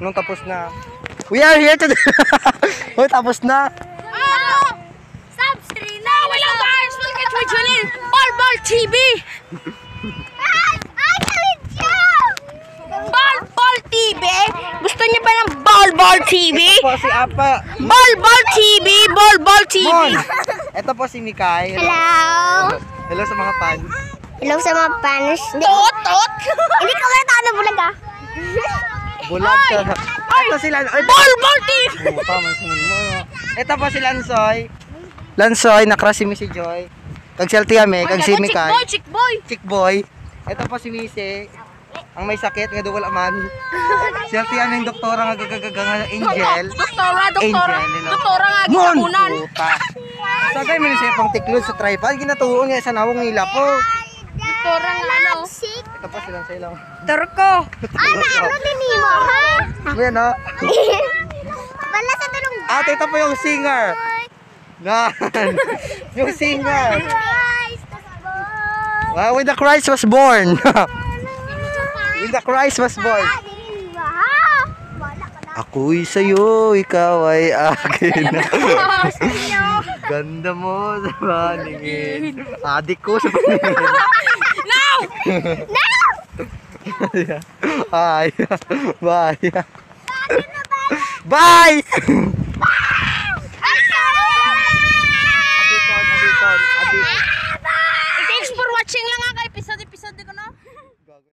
Nung tapos na. We are here today. Uy, tapos na. Oh! Subscribe na! Hello guys! Welcome to my channel! Ball Ball TV! Ball Ball TV! Gusto niyo ba ng Ball Ball TV? Po si Apa. Ball Ball TV! Ball Ball TV! Mon. Ito po si Mikay. Hello. Hello sa mga fans. Hello sa mga fans. Tot! Tot! Hindi ko wala tayo na bulag ah. Bulag ka. Ito si Lan. Ay, Ball mo. Ito po si Lansoy. Lansoy, nakras si Missy Joy. Kag si Altiame, kag si Chick boy! Mikay. Chick boy! Chick boy. Ito po si Missy. Ang may sakit nga wala man. Si Altiame yung doktora nga gagagaga nga Angel. Doktora! Doktora! Doktora nga! Puta. Sagay mo siya pang tiklod sa tripod. Ginatuon niya sa nawang nila po. Doktora nga ano? Ito silang sa ilang. Turko! Ay, ano din mo, ha? Ayan o. Wala sa tulong At ito po yung singer. Gan. yung singer. Wow, when the Christ was born. when the Christ was born. Ah, ha? Ako'y sa'yo, ikaw ay akin. Ganda mo sa paningin. Adik ko sa paningin. Now! Ay, bye. Bye! Adikon. Thanks for watching lang nga ka episode-episode ko no?